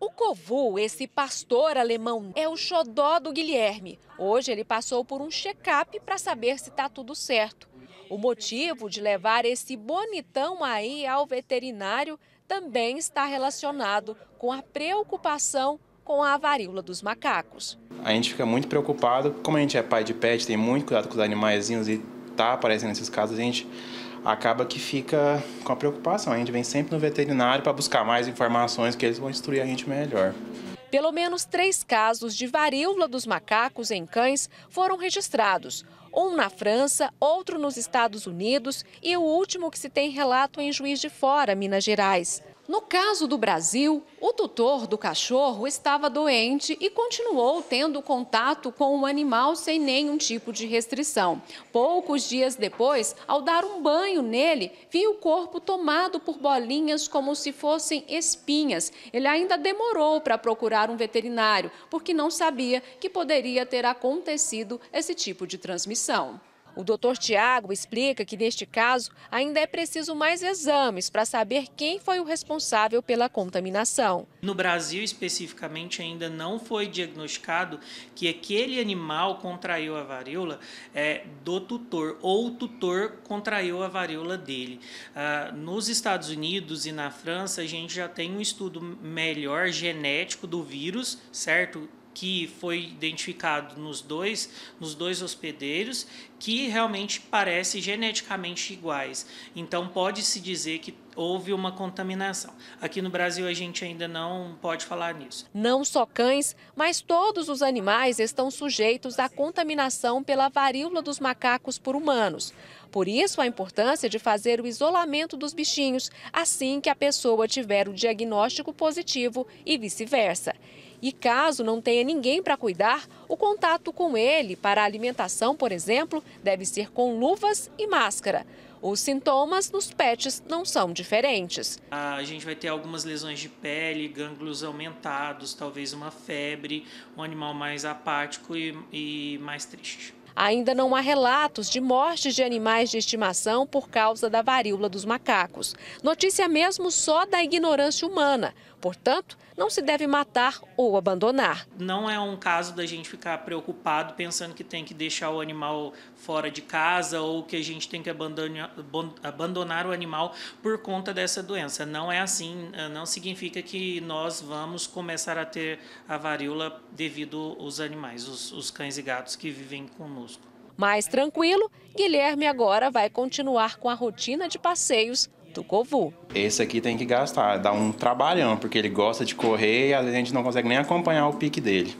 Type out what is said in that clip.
O Covu, esse pastor alemão, é o xodó do Guilherme. Hoje ele passou por um check-up para saber se está tudo certo. O motivo de levar esse bonitão aí ao veterinário também está relacionado com a preocupação com a varíola dos macacos. A gente fica muito preocupado, como a gente é pai de pet, tem muito cuidado com os animaizinhos e tá aparecendo esses casos, a gente acaba que fica com a preocupação. A gente vem sempre no veterinário para buscar mais informações que eles vão instruir a gente melhor. Pelo menos três casos de varíola dos macacos em cães foram registrados. Um na França, outro nos Estados Unidos e o último que se tem relato em Juiz de Fora, Minas Gerais. No caso do Brasil, o tutor do cachorro estava doente e continuou tendo contato com o animal sem nenhum tipo de restrição. Poucos dias depois, ao dar um banho nele, viu o corpo tomado por bolinhas como se fossem espinhas. Ele ainda demorou para procurar um veterinário, porque não sabia que poderia ter acontecido esse tipo de transmissão. O doutor Tiago explica que, neste caso, ainda é preciso mais exames para saber quem foi o responsável pela contaminação. No Brasil, especificamente, ainda não foi diagnosticado que aquele animal contraiu a varíola é, do tutor, ou o tutor contraiu a varíola dele. Ah, nos Estados Unidos e na França, a gente já tem um estudo melhor genético do vírus, certo? Que foi identificado nos dois, nos dois hospedeiros, que realmente parece geneticamente iguais. Então pode-se dizer que houve uma contaminação. Aqui no Brasil a gente ainda não pode falar nisso. Não só cães, mas todos os animais estão sujeitos à contaminação pela varíola dos macacos por humanos. Por isso, a importância de fazer o isolamento dos bichinhos assim que a pessoa tiver o diagnóstico positivo e vice-versa. E caso não tenha ninguém para cuidar, o contato com ele para alimentação, por exemplo, deve ser com luvas e máscara. Os sintomas nos pets não são diferentes. A gente vai ter algumas lesões de pele, gânglios aumentados, talvez uma febre, um animal mais apático e, e mais triste. Ainda não há relatos de mortes de animais de estimação por causa da varíola dos macacos. Notícia mesmo só da ignorância humana. Portanto, não se deve matar ou abandonar. Não é um caso da gente ficar preocupado pensando que tem que deixar o animal fora de casa ou que a gente tem que abandonar, o animal por conta dessa doença. Não é assim, não significa que nós vamos começar a ter a varíola devido aos animais, os, os cães e gatos que vivem conosco. Mais tranquilo, Guilherme agora vai continuar com a rotina de passeios do Covu. Esse aqui tem que gastar, dá um trabalhão, porque ele gosta de correr e a gente não consegue nem acompanhar o pique dele.